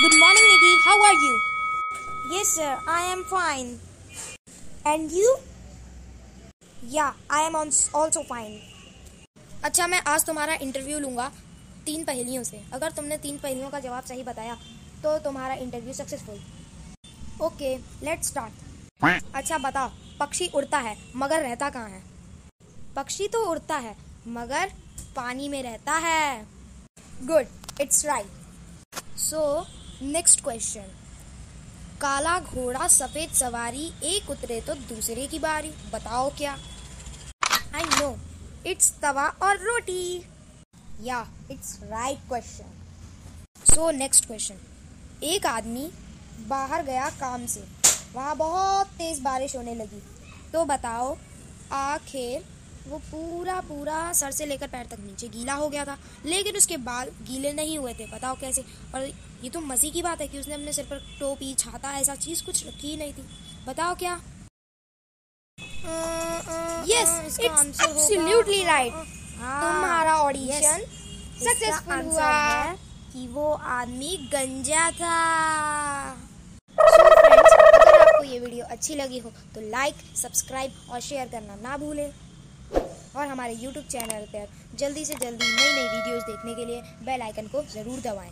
Good morning, Nikki. How are you? Yes, sir. I am fine. And you? Yeah, I am also fine. अच्छा मैं आज तुम्हारा interview लूँगा तीन पहेलियों से अगर तुमने तीन पहेलियों का जवाब सही बताया तो तुम्हारा interview successful okay let's start अच्छा बताओ पक्षी उड़ता है मगर रहता कहाँ है पक्षी तो उड़ता है मगर पानी में रहता है good it's right so next question काला घोड़ा सफ़ेद सवारी, एक उतरे तो दूसरे की बारी। बताओ क्या? आई नो इट्स तवा और रोटी। या it's right question so next question एक आदमी बाहर गया काम से। वहाँ बहुत तेज बारिश होने लगी। तो बताओ, आखिर वो पूरा पूरा सर से लेकर पैर तक नीचे गीला हो गया था। लेकिन उसके बाल गीले नहीं हुए थे बताओ कैसे? और ये तो मज़े की बात है कि उसने अपने सिर पर टोपी छाता ऐसा चीज़ कुछ रखी ही नहीं थी। बताओ क्या? यस इट्स एब्सोल्युटली राइट तुम्हारा ऑडिशन सक्सेसफुल हुआ। है कि वो आदमी गंजा था। So friends, अगर आपको ये वीडियो अच्छी लगी हो तो लाइक सब्सक्राइब और शेयर करना ना भूलें। और हमारे YouTube चैनल पर जल्दी से जल्दी नई नई वीडियोस देखने के लिए बेल आइकन को ज़रूर दबाएँ।